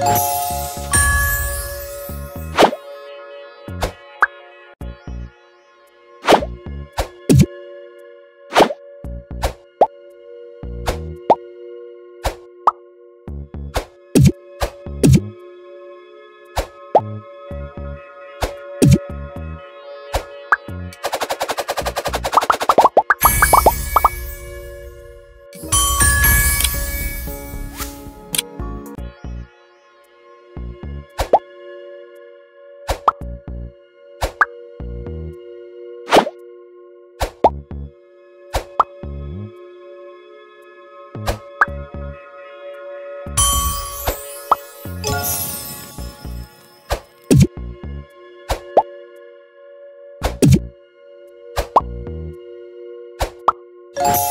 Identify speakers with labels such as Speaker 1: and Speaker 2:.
Speaker 1: you you